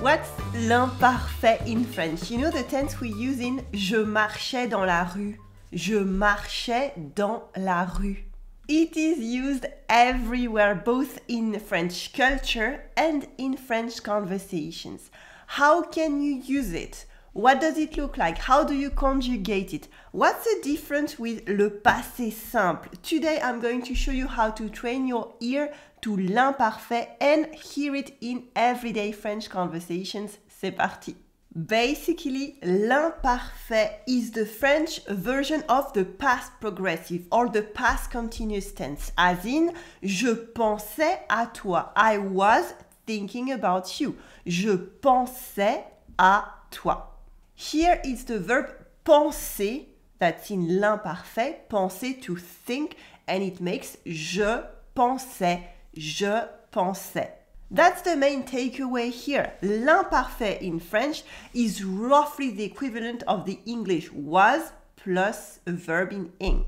What's l'imparfait in French? You know the tense we use in je marchais dans la rue. Je marchais dans la rue. It is used everywhere, both in French culture and in French conversations. How can you use it? What does it look like? How do you conjugate it? What's the difference with le passé simple? Today I'm going to show you how to train your ear to l'imparfait and hear it in everyday French conversations. C'est parti! Basically, l'imparfait is the French version of the past progressive or the past continuous tense, as in je pensais à toi. I was thinking about you. Je pensais à toi. Here is the verb penser that's in l'imparfait, penser to think, and it makes je pensais, je pensais. That's the main takeaway here. L'imparfait in French is roughly the equivalent of the English was plus a verb in ing.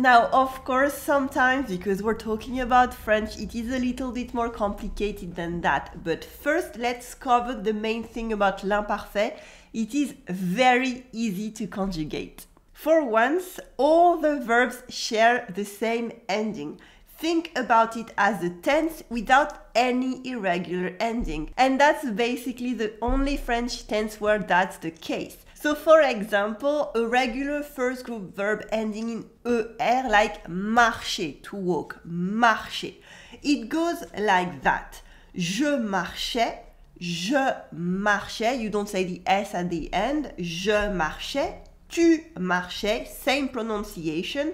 Now, of course, sometimes because we're talking about French, it is a little bit more complicated than that. But first, let's cover the main thing about l'imparfait. It is very easy to conjugate. For once, all the verbs share the same ending. Think about it as a tense without any irregular ending. And that's basically the only French tense where that's the case. So for example, a regular first group verb ending in er like marcher, to walk, marcher. It goes like that. Je marchais, je marchais, you don't say the S at the end, je marchais, tu marchais, same pronunciation.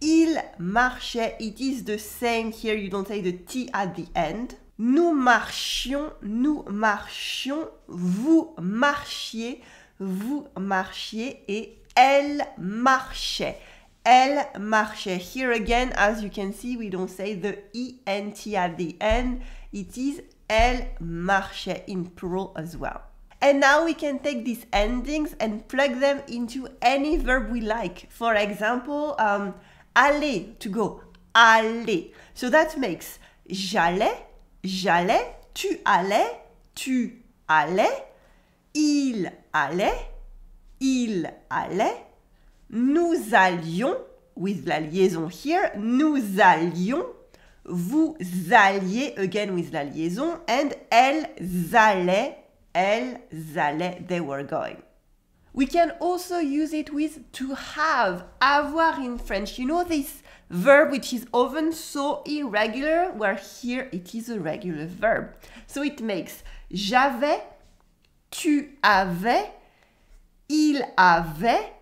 Il marchait, it is the same here, you don't say the T at the end. Nous marchions, nous marchions, vous marchiez, vous marchiez et elle marchait. Elle marchait. Here again, as you can see, we don't say the ENT at the end. It is elle marchait in plural as well. And now we can take these endings and plug them into any verb we like. For example, um, aller, to go, aller. So that makes j'allais, j'allais, tu allais, tu allais, il allait, il allait, nous allions, with la liaison here, nous allions, vous alliez, again with la liaison, and elles allaient, elles allaient, they were going. We can also use it with to have, avoir in French. You know this verb which is often so irregular, where here it is a regular verb. So it makes j'avais, tu avais, il avait,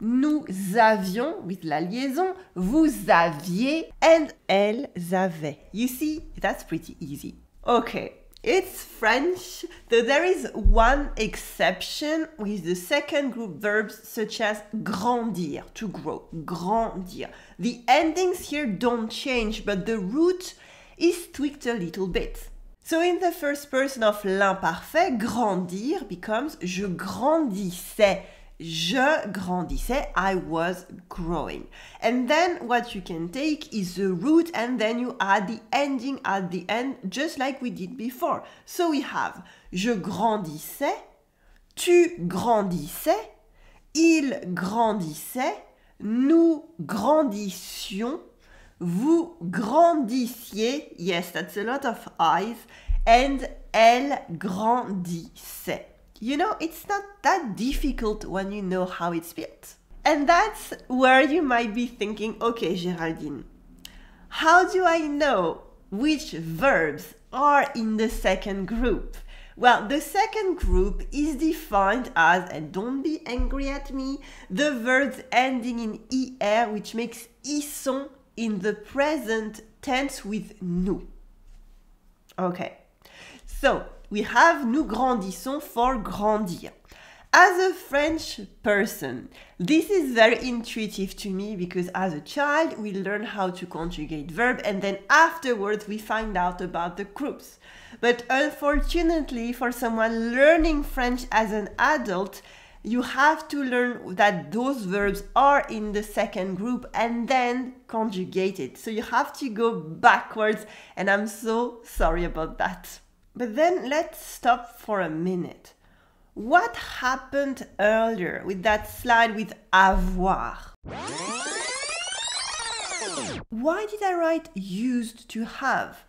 nous avions, with la liaison, vous aviez, and elles avaient. You see, that's pretty easy. Okay, it's French, though there is one exception with the second group verbs such as grandir, to grow, grandir. The endings here don't change, but the root is tweaked a little bit. So in the first person of l'imparfait, grandir becomes je grandissais. Je grandissais, I was growing. And then what you can take is the root and then you add the ending at the end, just like we did before. So we have je grandissais, tu grandissais, il grandissait, nous grandissions, vous grandissiez, yes, that's a lot of eyes, and elle grandissait. You know, it's not that difficult when you know how it's built. And that's where you might be thinking, okay, Geraldine, how do I know which verbs are in the second group? Well, the second group is defined as, and don't be angry at me, the verbs ending in er, which makes ils in the present tense with nous. Okay, so we have nous grandissons for grandir. As a French person, this is very intuitive to me because as a child we learn how to conjugate verb and then afterwards we find out about the groups. But unfortunately for someone learning French as an adult, you have to learn that those verbs are in the second group and then conjugate it. So you have to go backwards and I'm so sorry about that. But then let's stop for a minute. What happened earlier with that slide with avoir? Why did I write used to have?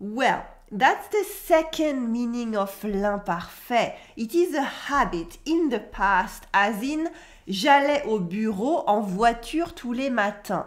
Well, that's the second meaning of l'imparfait. It is a habit in the past, as in j'allais au bureau en voiture tous les matins.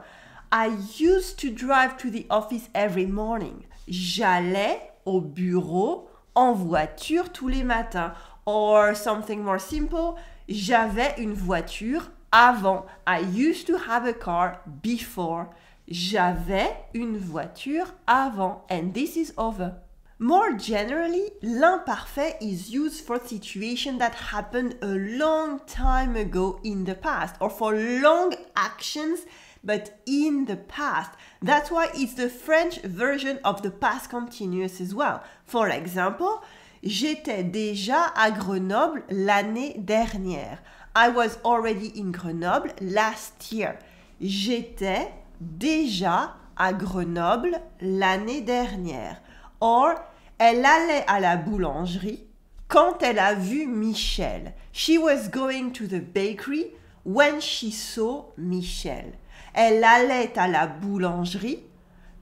I used to drive to the office every morning. J'allais au bureau en voiture tous les matins. Or something more simple, j'avais une voiture avant. I used to have a car before. J'avais une voiture avant. And this is over. More generally, l'imparfait is used for situations that happened a long time ago in the past or for long actions but in the past. That's why it's the French version of the past continuous as well. For example, J'étais déjà à Grenoble l'année dernière. I was already in Grenoble last year. J'étais déjà à Grenoble l'année dernière. Or, elle allait à la boulangerie quand elle a vu Michel. She was going to the bakery when she saw Michel. Elle allait à la boulangerie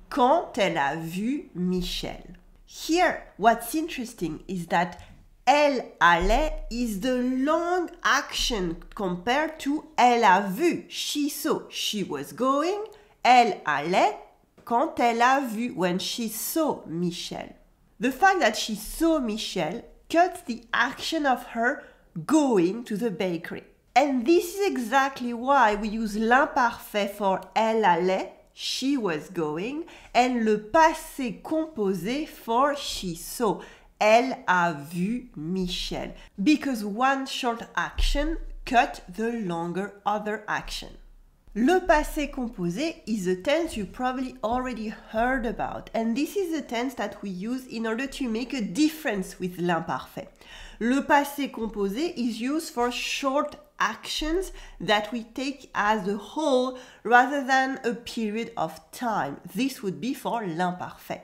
quand elle a vu Michel. Here, what's interesting is that elle allait is the long action compared to elle a vu. She saw. She was going. Elle allait quand elle a vu, when she saw Michel. The fact that she saw Michel cuts the action of her going to the bakery. And this is exactly why we use l'imparfait for elle allait she was going, and le passé composé for she saw. Elle a vu Michel. Because one short action cut the longer other action. Le passé composé is a tense you probably already heard about, and this is a tense that we use in order to make a difference with l'imparfait. Le passé composé is used for short actions that we take as a whole rather than a period of time. This would be for l'imparfait.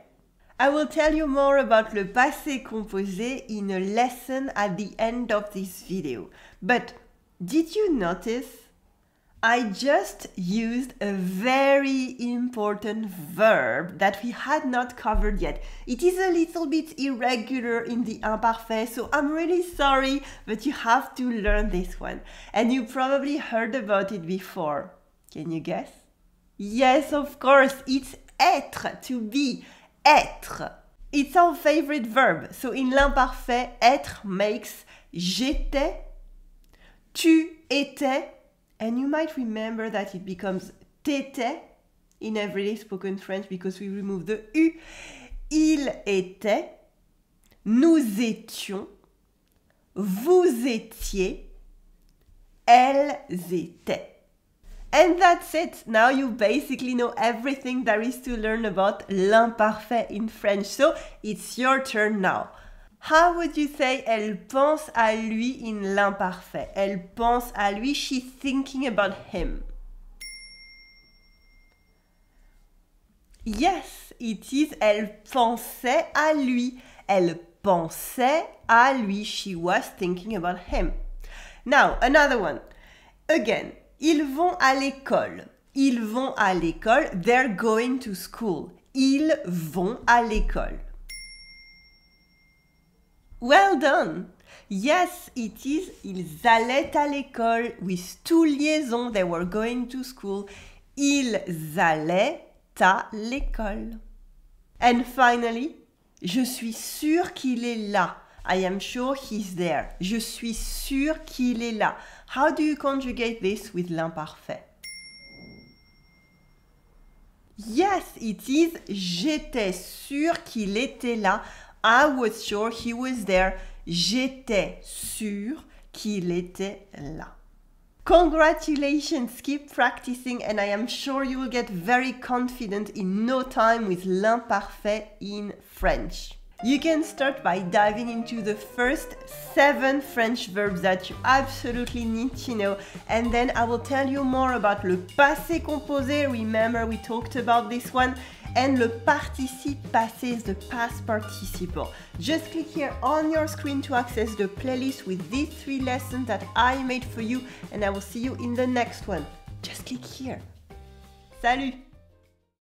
I will tell you more about le passé composé in a lesson at the end of this video. But did you notice I just used a very important verb that we had not covered yet. It is a little bit irregular in the imparfait, so I'm really sorry, but you have to learn this one. And you probably heard about it before. Can you guess? Yes, of course, it's être, to be, être. It's our favorite verb. So in l'imparfait, être makes j'étais, tu étais, and you might remember that it becomes t'étais in everyday spoken French because we remove the U. Il était, nous étions, vous étiez, elles étaient. And that's it. Now you basically know everything there is to learn about l'imparfait in French. So it's your turn now. How would you say elle pense à lui in l'imparfait? Elle pense à lui, she's thinking about him. Yes, it is elle pensait à lui. Elle pensait à lui. She was thinking about him. Now, another one. Again, ils vont à l'école. Ils vont à l'école. They're going to school. Ils vont à l'école. Well done! Yes, it is. Ils allaient à l'école with two liaisons. They were going to school. Ils allaient à l'école. And finally, je suis sûr qu'il est là. I am sure he's there. Je suis sûr qu'il est là. How do you conjugate this with l'imparfait? Yes, it is. J'étais sûr qu'il était là. I was sure he was there. J'étais sûr qu'il était là. Congratulations, keep practicing and I am sure you will get very confident in no time with l'imparfait in French. You can start by diving into the first seven French verbs that you absolutely need to know, and then I will tell you more about le passé composé. Remember, we talked about this one, and le participe passé is the past participle. Just click here on your screen to access the playlist with these three lessons that I made for you and I will see you in the next one. Just click here. Salut